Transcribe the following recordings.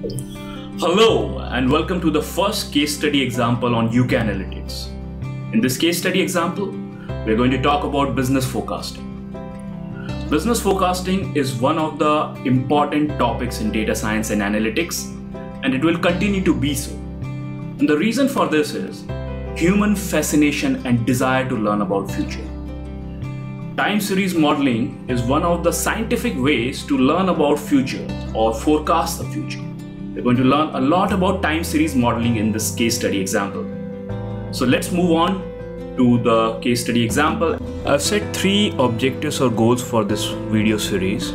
Hello, and welcome to the first case study example on YOU CANalytics. In this case study example, we're going to talk about business forecasting. Business forecasting is one of the important topics in data science and analytics, and it will continue to be so. And the reason for this is human fascination and desire to learn about future. Time series modeling is one of the scientific ways to learn about future or forecast the future. We're going to learn a lot about time series modeling in this case study example. So let's move on to the case study example. I've set three objectives or goals for this video series.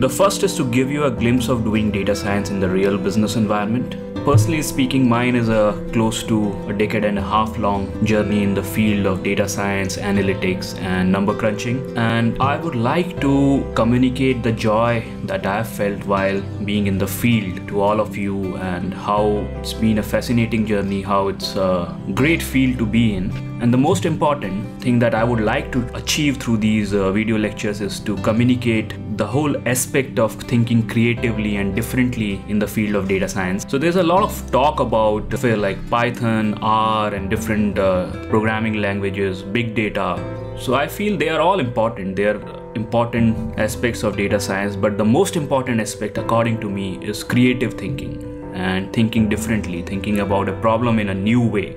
The first is to give you a glimpse of doing data science in the real business environment. Personally speaking, mine is a close to a decade and a half long journey in the field of data science, analytics, and number crunching. And I would like to communicate the joy that I have felt while being in the field to all of you and how it's been a fascinating journey, how it's a great field to be in. And the most important thing that I would like to achieve through these uh, video lectures is to communicate the whole aspect of thinking creatively and differently in the field of data science. So there's a lot of talk about like Python, R, and different uh, programming languages, big data. So I feel they are all important. They are important aspects of data science, but the most important aspect, according to me, is creative thinking and thinking differently, thinking about a problem in a new way.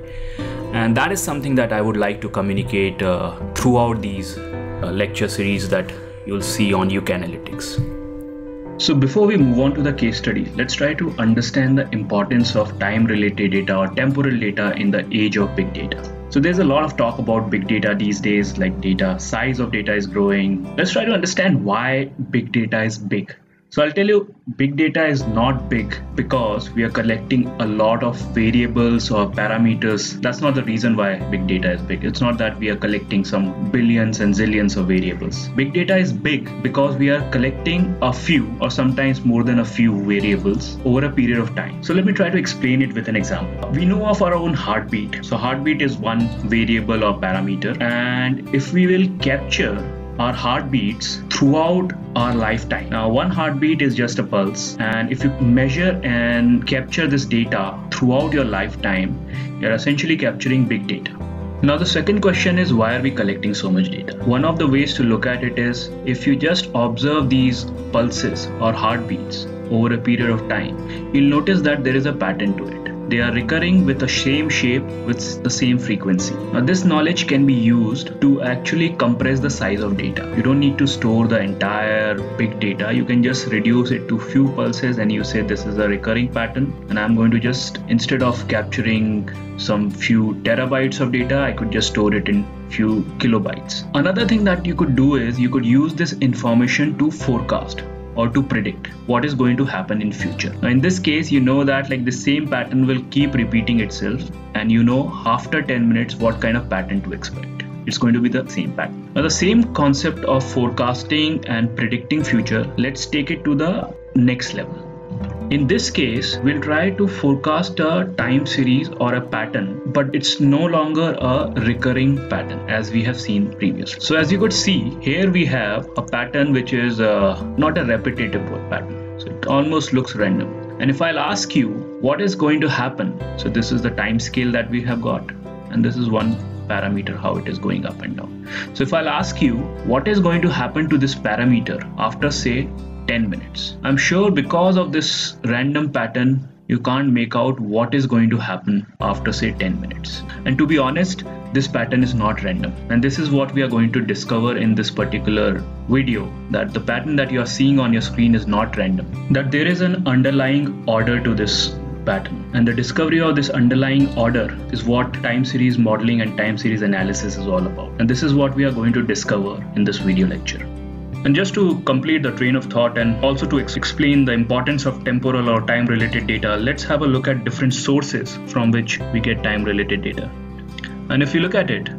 And that is something that I would like to communicate uh, throughout these uh, lecture series that you'll see on YOU CANalytics. So before we move on to the case study, let's try to understand the importance of time related data or temporal data in the age of big data. So there's a lot of talk about big data these days, like data size of data is growing. Let's try to understand why big data is big. So I'll tell you, big data is not big because we are collecting a lot of variables or parameters. That's not the reason why big data is big. It's not that we are collecting some billions and zillions of variables. Big data is big because we are collecting a few or sometimes more than a few variables over a period of time. So let me try to explain it with an example. We know of our own heartbeat. So heartbeat is one variable or parameter. And if we will capture our heartbeats throughout our lifetime. Now, one heartbeat is just a pulse, and if you measure and capture this data throughout your lifetime, you're essentially capturing big data. Now, the second question is why are we collecting so much data? One of the ways to look at it is if you just observe these pulses or heartbeats over a period of time, you'll notice that there is a pattern to it they are recurring with the same shape with the same frequency. Now, this knowledge can be used to actually compress the size of data. You don't need to store the entire big data. You can just reduce it to few pulses and you say this is a recurring pattern and I'm going to just instead of capturing some few terabytes of data, I could just store it in few kilobytes. Another thing that you could do is you could use this information to forecast or to predict what is going to happen in future. Now in this case you know that like the same pattern will keep repeating itself and you know after 10 minutes what kind of pattern to expect. It's going to be the same pattern. Now the same concept of forecasting and predicting future let's take it to the next level in this case, we'll try to forecast a time series or a pattern, but it's no longer a recurring pattern as we have seen previously. So as you could see, here we have a pattern which is uh, not a repetitive pattern. So it almost looks random. And if I'll ask you what is going to happen, so this is the time scale that we have got, and this is one parameter how it is going up and down. So if I'll ask you what is going to happen to this parameter after say 10 minutes. I'm sure because of this random pattern, you can't make out what is going to happen after say 10 minutes. And to be honest, this pattern is not random. And this is what we are going to discover in this particular video that the pattern that you are seeing on your screen is not random. That there is an underlying order to this pattern. And the discovery of this underlying order is what time series modeling and time series analysis is all about. And this is what we are going to discover in this video lecture. And just to complete the train of thought and also to ex- explain the importance of temporal or time related data, let's have a look at different sources from which we get time related data. And if you look at it,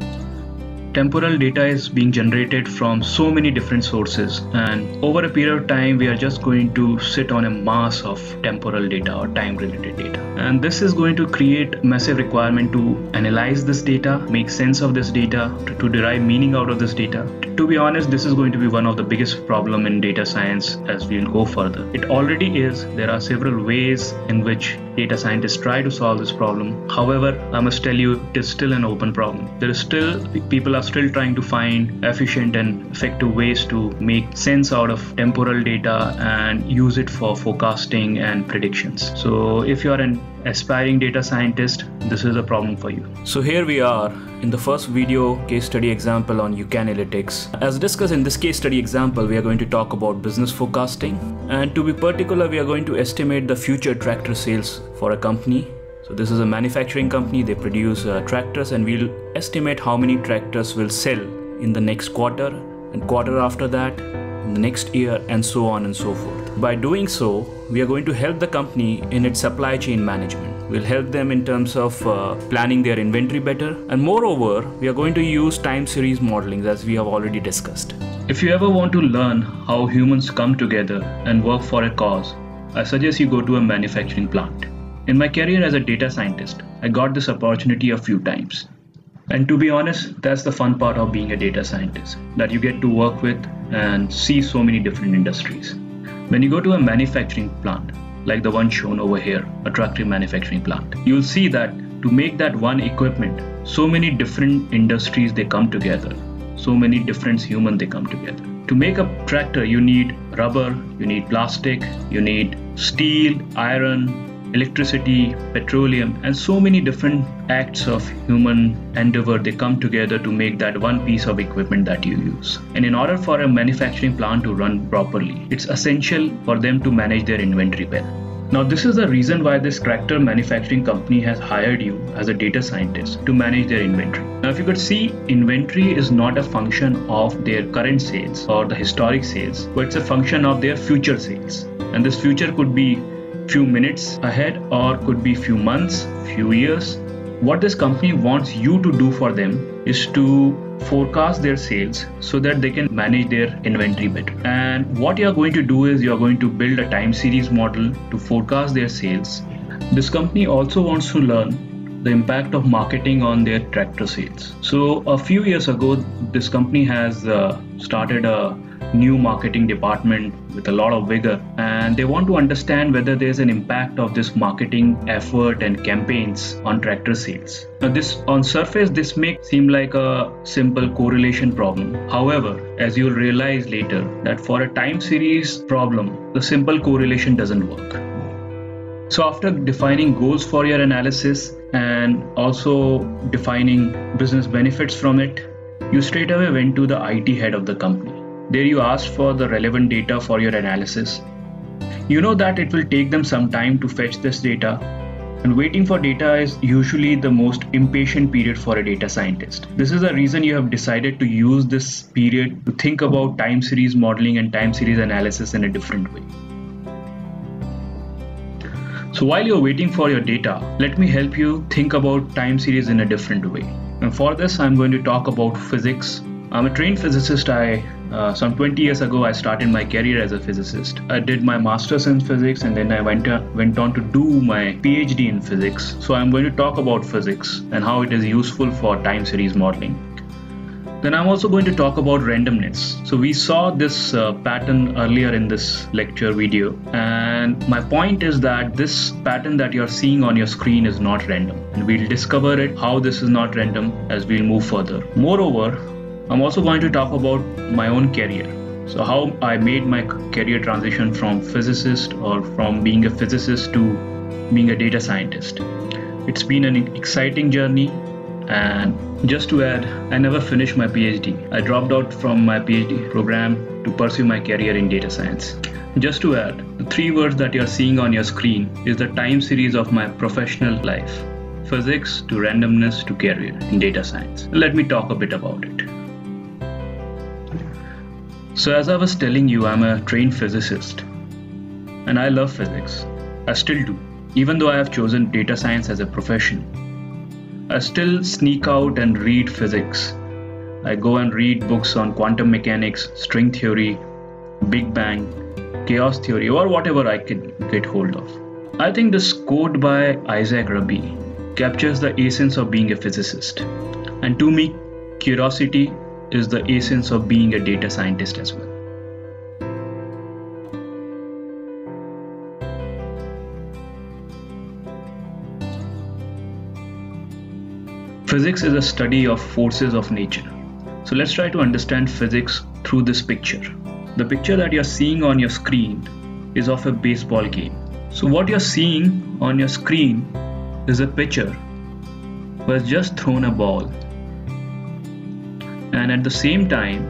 temporal data is being generated from so many different sources and over a period of time we are just going to sit on a mass of temporal data or time related data. And this is going to create massive requirement to analyze this data make sense of this data to, to derive meaning out of this data. To be honest this is going to be one of the biggest problem in data science as we'll go further. It already is. There are several ways in which data scientists try to solve this problem however i must tell you it is still an open problem there is still people are still trying to find efficient and effective ways to make sense out of temporal data and use it for forecasting and predictions. So, if you are an aspiring data scientist, this is a problem for you. So, here we are in the first video case study example on YOU CANalytics. As discussed in this case study example, we are going to talk about business forecasting. And to be particular, we are going to estimate the future tractor sales for a company so this is a manufacturing company. They produce uh, tractors, and we'll estimate how many tractors will sell in the next quarter, and quarter after that, in the next year, and so on and so forth. By doing so, we are going to help the company in its supply chain management. We'll help them in terms of uh, planning their inventory better, and moreover, we are going to use time series modeling as we have already discussed. If you ever want to learn how humans come together and work for a cause, I suggest you go to a manufacturing plant. In my career as a data scientist, I got this opportunity a few times. And to be honest, that's the fun part of being a data scientist that you get to work with and see so many different industries. When you go to a manufacturing plant, like the one shown over here, a tractor manufacturing plant, you'll see that to make that one equipment, so many different industries they come together, so many different humans they come together. To make a tractor, you need rubber, you need plastic, you need steel, iron, electricity, petroleum, and so many different acts of human endeavor they come together to make that one piece of equipment that you use. And in order for a manufacturing plant to run properly, it's essential for them to manage their inventory well. Now, this is the reason why this tractor manufacturing company has hired you as a data scientist to manage their inventory. Now, if you could see, inventory is not a function of their current sales or the historic sales, but it's a function of their future sales. And this future could be few minutes ahead or could be few months, few years. What this company wants you to do for them is to forecast their sales so that they can manage their inventory better. And what you're going to do is you're going to build a time series model to forecast their sales. This company also wants to learn the impact of marketing on their tractor sales. So, a few years ago, this company has uh, started a new marketing department with a lot of vigor and they want to understand whether there's an impact of this marketing effort and campaigns on tractor sales. Now this on surface this may seem like a simple correlation problem. However as you'll realize later that for a time series problem the simple correlation doesn't work. So after defining goals for your analysis and also defining business benefits from it you straight away went to the IT head of the company there you asked for the relevant data for your analysis. You know that it will take them some time to fetch this data, and waiting for data is usually the most impatient period for a data scientist. This is the reason you have decided to use this period to think about time series modeling and time series analysis in a different way. So while you're waiting for your data, let me help you think about time series in a different way. And for this, I'm going to talk about physics. I'm a trained physicist. I uh, some 20 years ago, I started my career as a physicist. I did my master's in physics and then I went, uh, went on to do my PhD in physics. So I'm going to talk about physics and how it is useful for time series modeling. Then I'm also going to talk about randomness. So we saw this uh, pattern earlier in this lecture video and my point is that this pattern that you're seeing on your screen is not random and we'll discover it how this is not random as we'll move further. Moreover, I'm also going to talk about my own career. So, how I made my career transition from physicist or from being a physicist to being a data scientist. It's been an exciting journey, and just to add, I never finished my PhD. I dropped out from my PhD program to pursue my career in data science. Just to add, the three words that you're seeing on your screen is the time series of my professional life physics to randomness to career in data science. Let me talk a bit about it. So, as I was telling you, I'm a trained physicist and I love physics. I still do, even though I have chosen data science as a profession. I still sneak out and read physics I go and read books on quantum mechanics, string theory, Big Bang, chaos theory, or whatever I can get hold of. I think this quote by Isaac Rabi captures the essence of being a physicist. And to me, curiosity is the essence of being a data scientist as well. Physics is a study of forces of nature. So let's try to understand physics through this picture. The picture that you're seeing on your screen is of a baseball game. So what you're seeing on your screen is a pitcher who has just thrown a ball. And at the same time,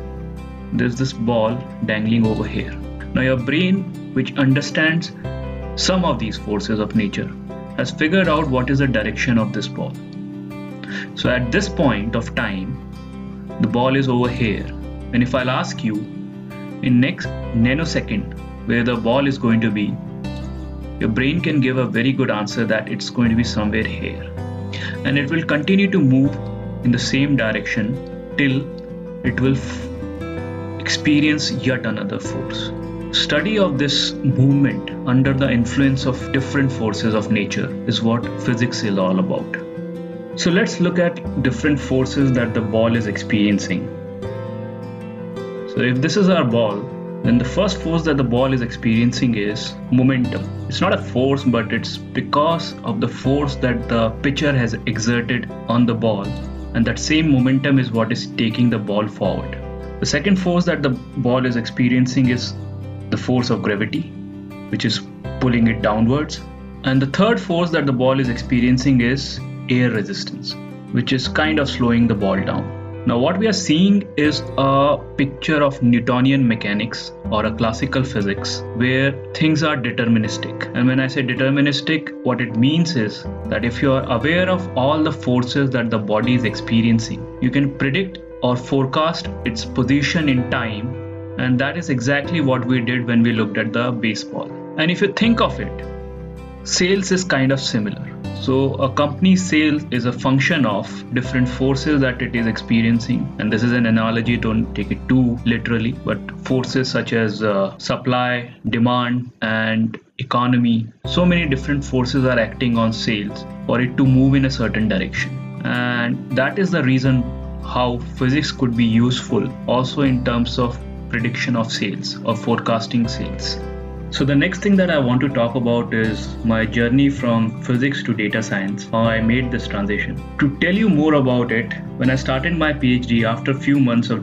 there's this ball dangling over here. Now your brain, which understands some of these forces of nature, has figured out what is the direction of this ball. So at this point of time, the ball is over here. And if I'll ask you in next nanosecond where the ball is going to be, your brain can give a very good answer that it's going to be somewhere here. And it will continue to move in the same direction till it will f- experience yet another force. Study of this movement under the influence of different forces of nature is what physics is all about. So let's look at different forces that the ball is experiencing. So if this is our ball, then the first force that the ball is experiencing is momentum. It's not a force, but it's because of the force that the pitcher has exerted on the ball, and that same momentum is what is taking the ball forward. The second force that the ball is experiencing is the force of gravity, which is pulling it downwards. And the third force that the ball is experiencing is air resistance, which is kind of slowing the ball down. Now, what we are seeing is a picture of Newtonian mechanics or a classical physics where things are deterministic. And when I say deterministic, what it means is that if you are aware of all the forces that the body is experiencing, you can predict or forecast its position in time. And that is exactly what we did when we looked at the baseball. And if you think of it, sales is kind of similar so, a company's sales is a function of different forces that it is experiencing. And this is an analogy, don't take it too literally, but forces such as uh, supply, demand, and economy. So many different forces are acting on sales for it to move in a certain direction. And that is the reason how physics could be useful also in terms of prediction of sales or forecasting sales. So, the next thing that I want to talk about is my journey from physics to data science, how I made this transition. To tell you more about it, when I started my PhD, after a few months of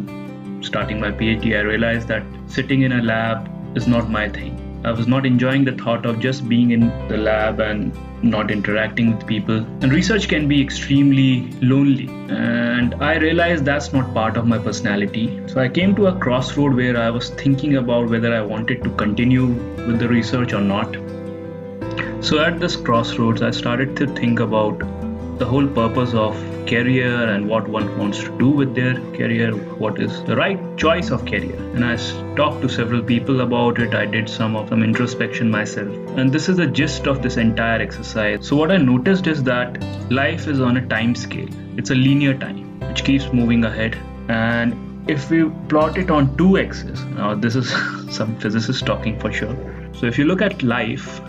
starting my PhD, I realized that sitting in a lab is not my thing. I was not enjoying the thought of just being in the lab and not interacting with people. And research can be extremely lonely. And I realized that's not part of my personality. So I came to a crossroad where I was thinking about whether I wanted to continue with the research or not. So at this crossroads, I started to think about the whole purpose of career and what one wants to do with their career, what is the right choice of career. And I talked to several people about it. I did some of some introspection myself. And this is the gist of this entire exercise. So what I noticed is that life is on a time scale. It's a linear time which keeps moving ahead. And if we plot it on two axes, now this is some physicists talking for sure. So if you look at life,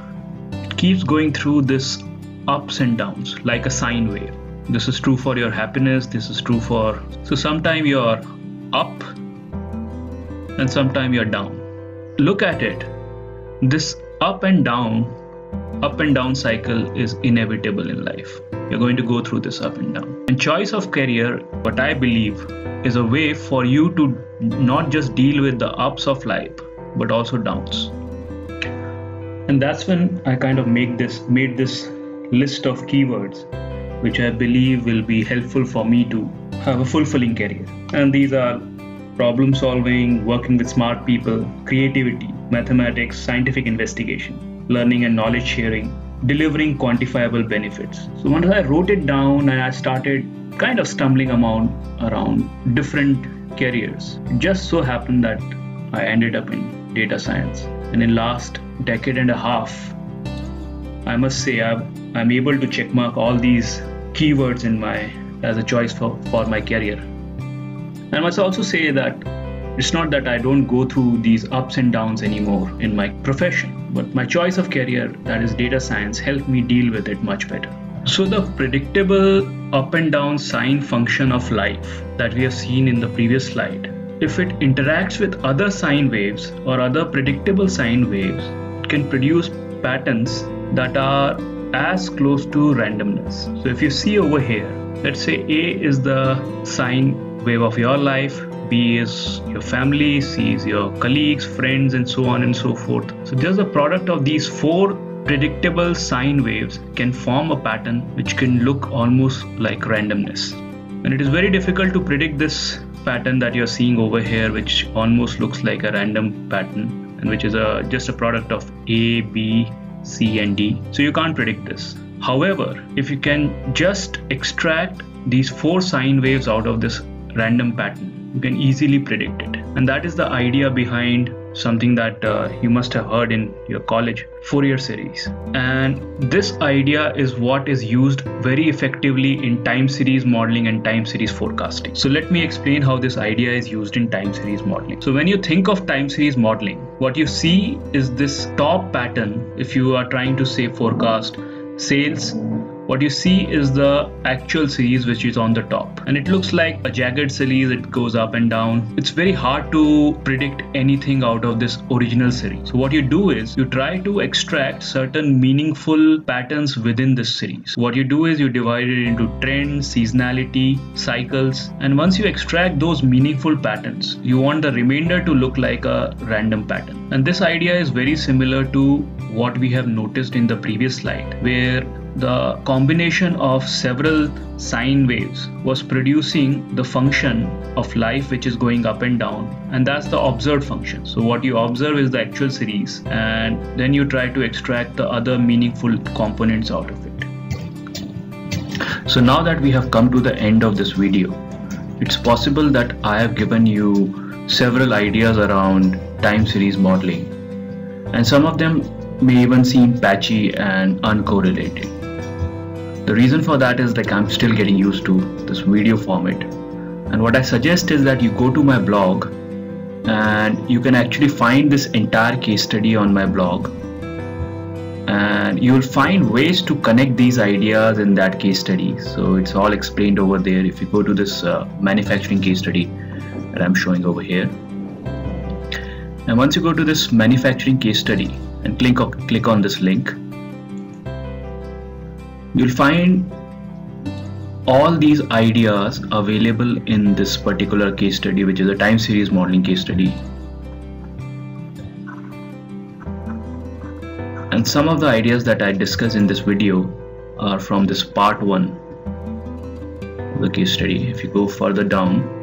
it keeps going through this ups and downs like a sine wave. This is true for your happiness this is true for so sometime you're up and sometime you're down. Look at it. This up and down up and down cycle is inevitable in life. You're going to go through this up and down. And choice of career what i believe is a way for you to not just deal with the ups of life but also downs. And that's when i kind of make this made this list of keywords which I believe will be helpful for me to have a fulfilling career. And these are problem solving, working with smart people, creativity, mathematics, scientific investigation, learning and knowledge sharing, delivering quantifiable benefits. So once I wrote it down and I started kind of stumbling around around different careers, it just so happened that I ended up in data science. And in last decade and a half, I must say i am able to checkmark all these keywords in my as a choice for, for my career I must also say that it's not that I don't go through these ups and downs anymore in my profession, but my choice of career, that is data science, helped me deal with it much better. So, the predictable up and down sine function of life that we have seen in the previous slide, if it interacts with other sine waves or other predictable sine waves, it can produce patterns that are as close to randomness. So, if you see over here, let's say A is the sine wave of your life, B is your family, C is your colleagues, friends, and so on and so forth. So, just the product of these four predictable sine waves can form a pattern which can look almost like randomness. And it is very difficult to predict this pattern that you're seeing over here, which almost looks like a random pattern and which is a just a product of A, B, C, and D. So you can't predict this. However, if you can just extract these four sine waves out of this random pattern, you can easily predict it. And that is the idea behind something that uh, you must have heard in your college Fourier series. And this idea is what is used very effectively in time series modeling and time series forecasting. So let me explain how this idea is used in time series modeling. So when you think of time series modeling, what you see is this top pattern if you are trying to say forecast sales what you see is the actual series which is on the top. And it looks like a jagged series. It goes up and down. It's very hard to predict anything out of this original series. So what you do is you try to extract certain meaningful patterns within this series. What you do is you divide it into trends seasonality cycles. And once you extract those meaningful patterns you want the remainder to look like a random pattern. And this idea is very similar to what we have noticed in the previous slide where the combination of several sine waves was producing the function of life which is going up and down. And that's the observed function. So what you observe is the actual series and then you try to extract the other meaningful components out of it. So now that we have come to the end of this video it's possible that i have given you several ideas around time series modeling. And some of them may even seem patchy and uncorrelated the reason for that is like I'm still getting used to this video format. And what I suggest is that you go to my blog and you can actually find this entire case study on my blog. And you will find ways to connect these ideas in that case study. So it's all explained over there if you go to this uh, manufacturing case study that I'm showing over here. And once you go to this manufacturing case study and click, click on this link, you'll find all these ideas available in this particular case study which is a time series modeling case study. And some of the ideas that I discuss in this video are from this part 1 of the case study. If you go further down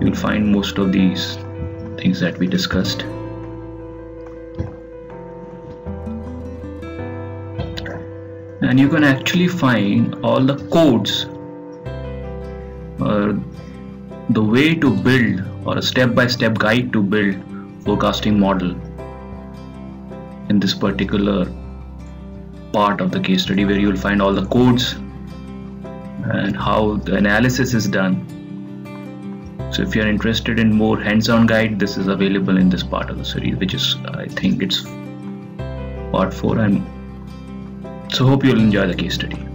you'll find most of these things that we discussed and you can actually find all the codes or the way to build or a step-by-step -step guide to build forecasting model in this particular part of the case study where you will find all the codes and how the analysis is done. So if you are interested in more hands-on guide this is available in this part of the series which is I think it's part 4 and so hope you'll enjoy the case study.